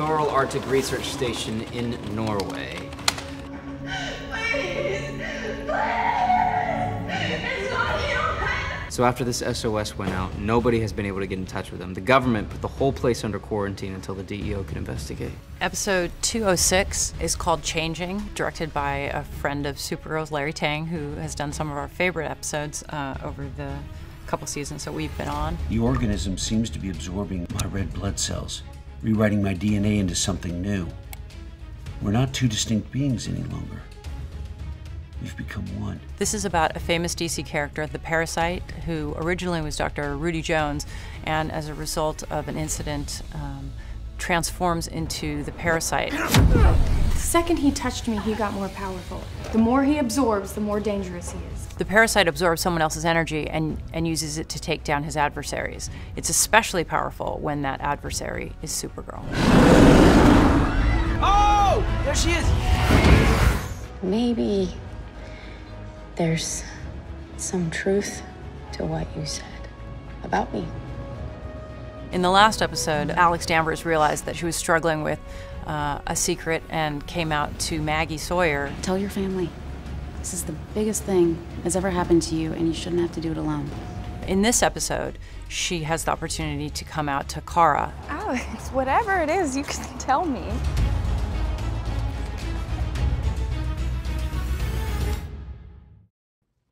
Thorol Arctic Research Station in Norway. So after this SOS went out, nobody has been able to get in touch with them. The government put the whole place under quarantine until the DEO could investigate. Episode 206 is called Changing, directed by a friend of Supergirl's, Larry Teng, who has done some of our favorite episodes uh, over the couple seasons that we've been on. The organism seems to be absorbing my red blood cells, rewriting my DNA into something new. We're not two distinct beings any longer. We've become one. This is about a famous DC character, the Parasite, who originally was Dr. Rudy Jones, and as a result of an incident, um, transforms into the Parasite. The second he touched me, he got more powerful. The more he absorbs, the more dangerous he is. The Parasite absorbs someone else's energy and, and uses it to take down his adversaries. It's especially powerful when that adversary is Supergirl. Oh! There she is! Maybe there's some truth to what you said about me. In the last episode, Alex Danvers realized that she was struggling with uh, a secret and came out to Maggie Sawyer. Tell your family. This is the biggest thing that's ever happened to you, and you shouldn't have to do it alone. In this episode, she has the opportunity to come out to Kara. Alex, whatever it is, you can tell me.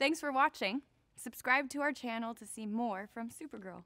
Thanks for watching. Subscribe to our channel to see more from Supergirl.